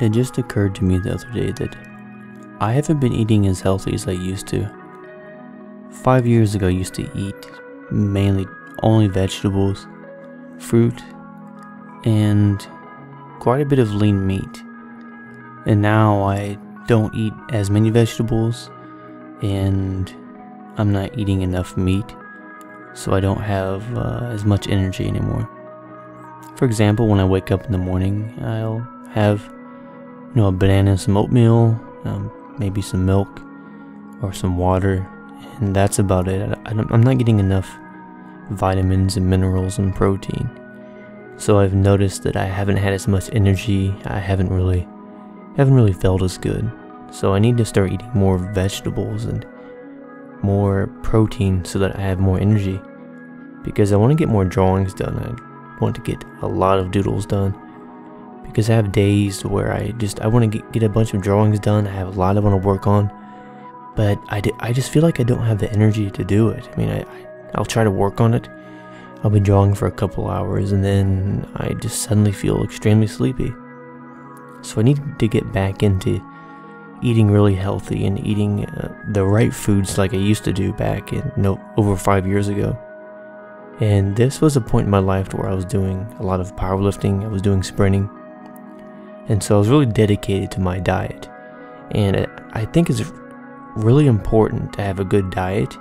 It just occurred to me the other day that I haven't been eating as healthy as I used to. Five years ago, I used to eat mainly only vegetables, fruit, and quite a bit of lean meat. And now I don't eat as many vegetables, and I'm not eating enough meat, so I don't have uh, as much energy anymore. For example, when I wake up in the morning, I'll have you know, a banana some oatmeal, um, maybe some milk or some water, and that's about it. I, am not getting enough vitamins and minerals and protein. So I've noticed that I haven't had as much energy. I haven't really, haven't really felt as good. So I need to start eating more vegetables and more protein so that I have more energy. Because I want to get more drawings done. I want to get a lot of doodles done because I have days where I just I want to get, get a bunch of drawings done. I have a lot I want to work on, but I, I just feel like I don't have the energy to do it. I mean, I, I'll try to work on it. I'll be drawing for a couple hours and then I just suddenly feel extremely sleepy. So I need to get back into eating really healthy and eating uh, the right foods like I used to do back in no over 5 years ago. And this was a point in my life where I was doing a lot of powerlifting, I was doing sprinting, and so I was really dedicated to my diet. And I think it's really important to have a good diet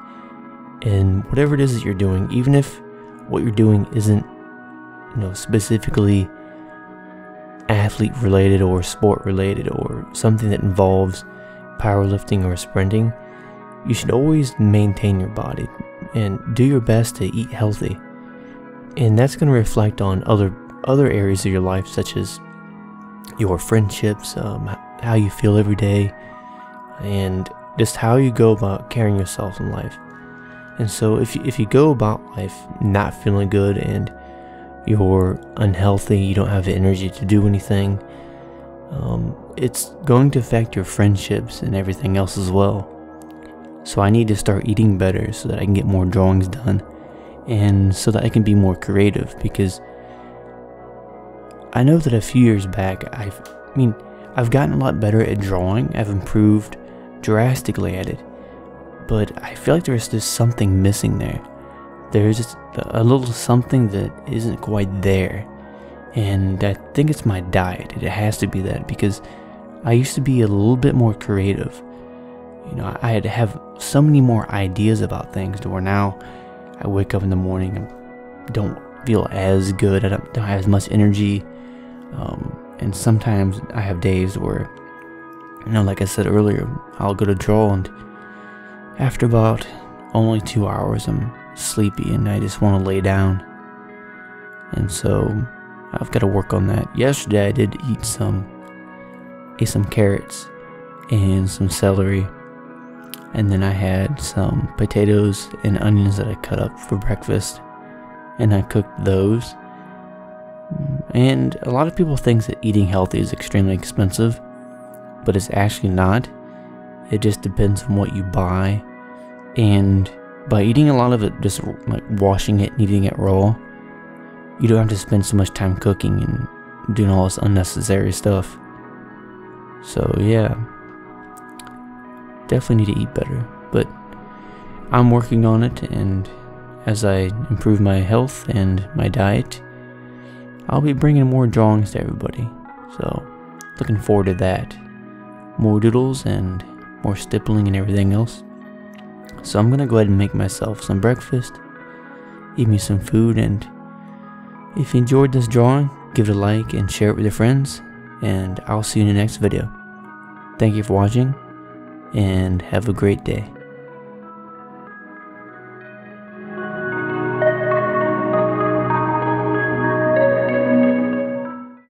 and whatever it is that you're doing, even if what you're doing isn't, you know, specifically athlete related or sport related or something that involves powerlifting or sprinting, you should always maintain your body and do your best to eat healthy. And that's going to reflect on other other areas of your life such as your friendships, um, how you feel every day, and just how you go about carrying yourself in life. And so, if you, if you go about life not feeling good and you're unhealthy, you don't have the energy to do anything, um, it's going to affect your friendships and everything else as well. So, I need to start eating better so that I can get more drawings done and so that I can be more creative because I know that a few years back, I've, I mean, I've gotten a lot better at drawing. I've improved drastically at it. But I feel like there's just something missing there. There's just a little something that isn't quite there. And I think it's my diet. It has to be that because I used to be a little bit more creative. You know, I had to have so many more ideas about things to where now I wake up in the morning and don't feel as good. I don't, don't have as much energy. Um, and sometimes I have days where, you know, like I said earlier, I'll go to draw and after about only two hours, I'm sleepy and I just want to lay down. And so I've got to work on that. Yesterday I did eat some, ate some carrots and some celery. And then I had some potatoes and onions that I cut up for breakfast. And I cooked those and a lot of people think that eating healthy is extremely expensive, but it's actually not. It just depends on what you buy. And by eating a lot of it, just like washing it and eating it raw, you don't have to spend so much time cooking and doing all this unnecessary stuff. So, yeah, definitely need to eat better. But I'm working on it, and as I improve my health and my diet, I'll be bringing more drawings to everybody. So, looking forward to that. More doodles and more stippling and everything else. So, I'm gonna go ahead and make myself some breakfast, eat me some food, and if you enjoyed this drawing, give it a like and share it with your friends. And I'll see you in the next video. Thank you for watching, and have a great day.